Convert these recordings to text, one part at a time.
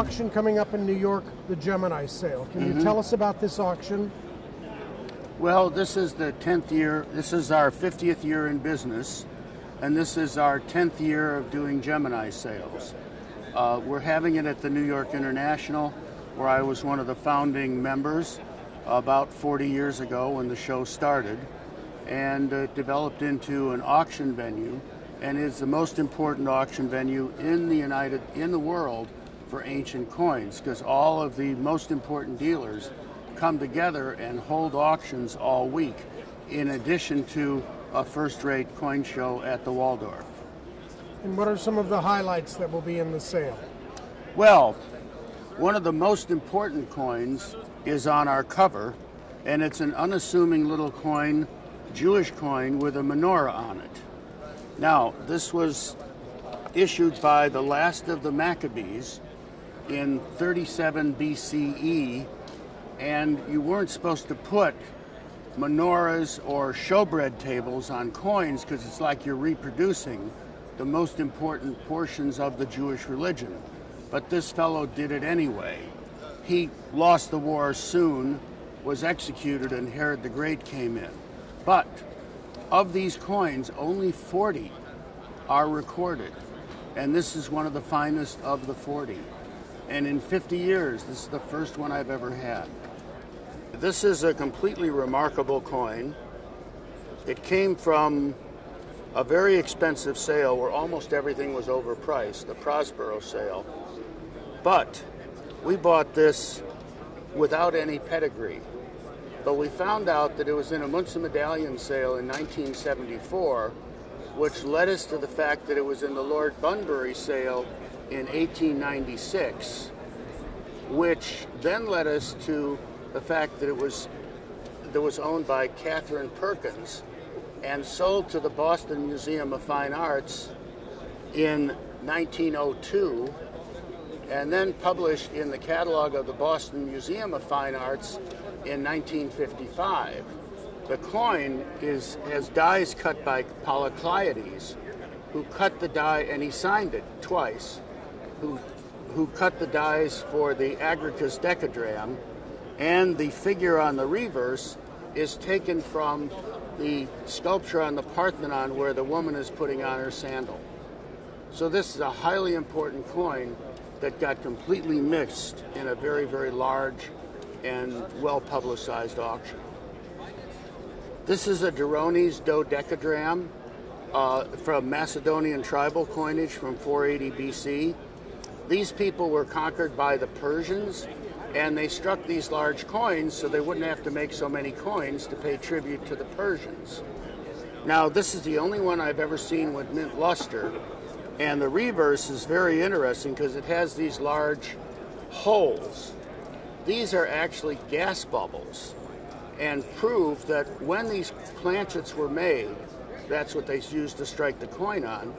auction coming up in New York, the Gemini sale. Can Mm-hmm. you tell us about this auction? Well, this is the 10th year, this is our 50th year in business, and this is our 10th year of doing Gemini sales. Uh, we're having it at the New York International, where I was one of the founding members about 40 years ago when the show started, and uh, developed into an auction venue, and is the most important auction venue in the United, in the world for ancient coins, because all of the most important dealers come together and hold auctions all week, in addition to a first-rate coin show at the Waldorf. And what are some of the highlights that will be in the sale? Well, one of the most important coins is on our cover, and it's an unassuming little coin, Jewish coin with a menorah on it. Now, this was issued by the last of the Maccabees in 37 BCE, and you weren't supposed to put menorahs or showbread tables on coins because it's like you're reproducing the most important portions of the Jewish religion. But this fellow did it anyway. He lost the war soon, was executed, and Herod the Great came in. But of these coins, only 40 are recorded. And this is one of the finest of the 40. And in 50 years, this is the first one I've ever had. This is a completely remarkable coin. It came from a very expensive sale where almost everything was overpriced, the Prospero sale. But we bought this without any pedigree. But we found out that it was in a Münzen und Medaillen sale in 1974, which led us to the fact that it was in the Lord Bunbury sale in 1896, which then led us to the fact that it was that was owned by Catharine Perkins and sold to the Boston Museum of Fine Arts in 1902 and then published in the catalog of the Boston Museum of Fine Arts in 1955. The coin is has dies cut by Polycleides, who cut the die and he signed it twice, who who cut the dies for the Akragas decadrachm, and the figure on the reverse is taken from the sculpture on the Parthenon where the woman is putting on her sandal. So this is a highly important coin that got completely mixed in a very, very large and well publicized auction. This is a Derrones dodecadrachm uh, from Macedonian tribal coinage from 480 BC. These people were conquered by the Persians and they struck these large coins so they wouldn't have to make so many coins to pay tribute to the Persians. Now, this is the only one I've ever seen with mint luster, and the reverse is very interesting because it has these large holes. These are actually gas bubbles and prove that when these planchets were made, that's what they used to strike the coin on,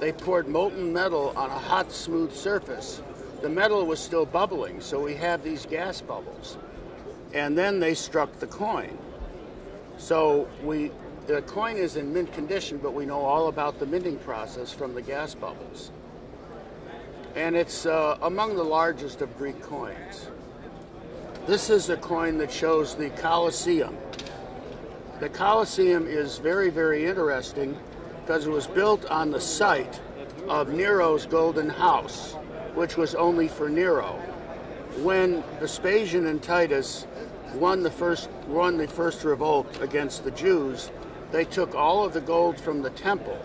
they poured molten metal on a hot, smooth surface. The metal was still bubbling, so we have these gas bubbles. And then they struck the coin. So we the coin is in mint condition, but we know all about the minting process from the gas bubbles. And it's uh, among the largest of Greek coins. This is a coin that shows the Colosseum. The Colosseum is very, very interesting because it was built on the site of Nero's golden house, which was only for Nero. When Vespasian and Titus won the first won the first revolt against the Jews, they took all of the gold from the temple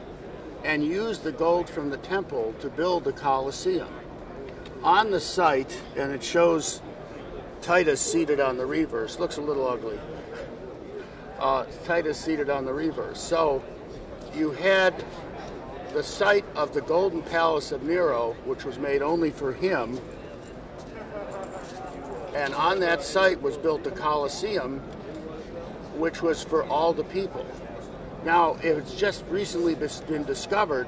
and used the gold from the temple to build the Colosseum. On the site, and it shows Titus seated on the reverse, looks a little ugly. Uh, Titus seated on the reverse. So you had the site of the Golden Palace of Nero, which was made only for him, and on that site was built the Colosseum, which was for all the people. Now, it's just recently been discovered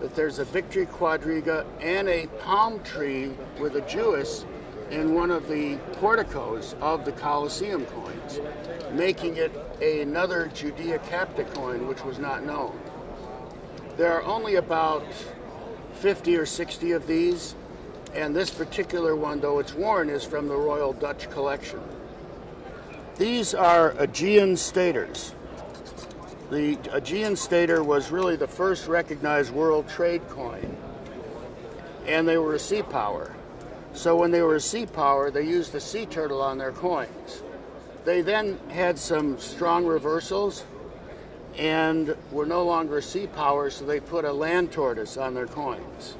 that there's a victory quadriga and a palm tree with a Jewess in one of the porticos of the Colosseum coins, making it another Judea Capta coin, which was not known. There are only about 50 or 60 of these, And this particular one, though it's worn, is from the Royal Dutch collection. These are Aegean staters. The Aegean stater was really the first recognized world trade coin, and they were a sea power. So when they were sea power, they used a sea turtle on their coins. They then had some strong reversals and were no longer sea power, so they put a land tortoise on their coins.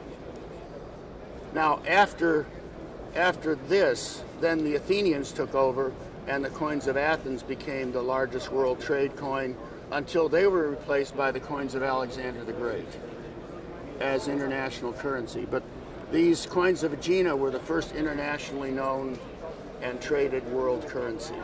Now, after, after this, then the Athenians took over, and the coins of Athens became the largest world trade coin until they were replaced by the coins of Alexander the Great as international currency. But these coins of Aegina were the first internationally known and traded world currency.